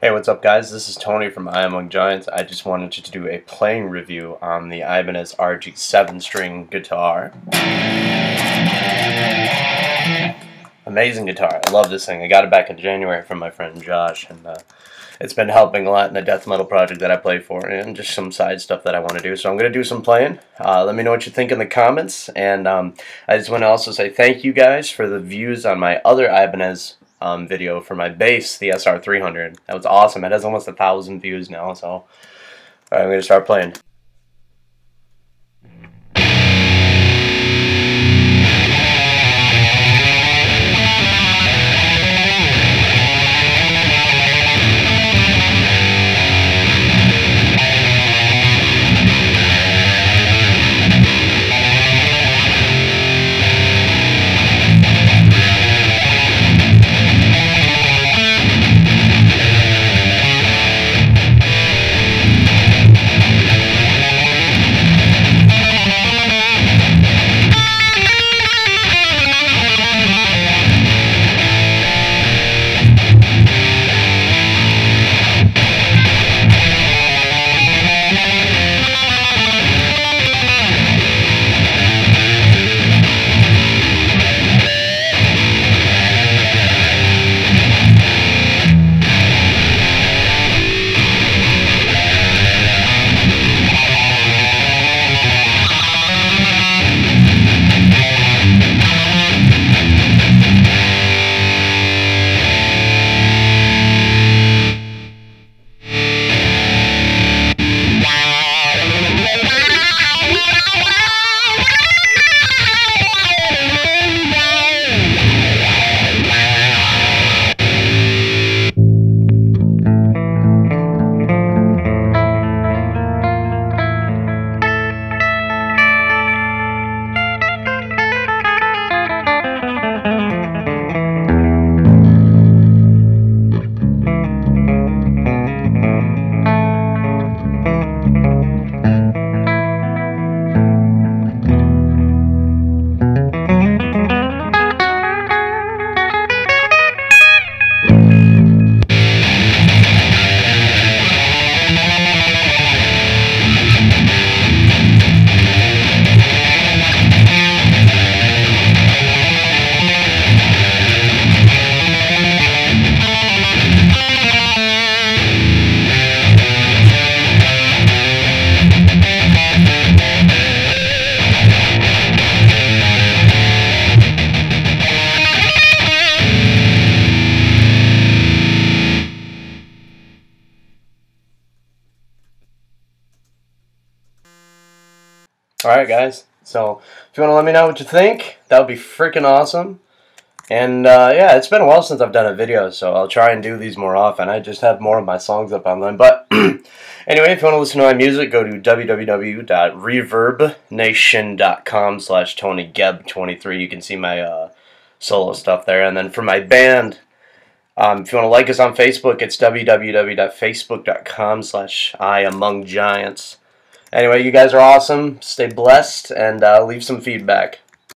Hey, what's up guys? This is Tony from I Among Giants. I just wanted to do a playing review on the Ibanez RG7 string guitar. Amazing guitar. I love this thing. I got it back in January from my friend Josh, and uh, it's been helping a lot in the death metal project that I play for, and just some side stuff that I want to do. So I'm going to do some playing. Uh, let me know what you think in the comments, and um, I just want to also say thank you guys for the views on my other Ibanez um, video for my bass, the SR300. That was awesome. It has almost a thousand views now, so right, I'm going to start playing. Alright guys, so if you want to let me know what you think, that would be freaking awesome. And uh, yeah, it's been a while since I've done a video, so I'll try and do these more often. I just have more of my songs up online. But anyway, if you want to listen to my music, go to www.reverbnation.com slash TonyGeb23. You can see my uh, solo stuff there. And then for my band, um, if you want to like us on Facebook, it's www.facebook.com slash I Among Giants. Anyway, you guys are awesome. Stay blessed and uh, leave some feedback.